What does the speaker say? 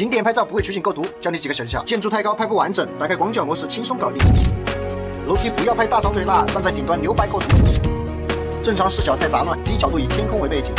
景点拍照不会取景构图，教你几个小技巧。建筑太高拍不完整，打开广角模式轻松搞定。楼梯不要拍大长腿啦，站在顶端留白构图。正常视角太杂乱，低角度以天空为背景。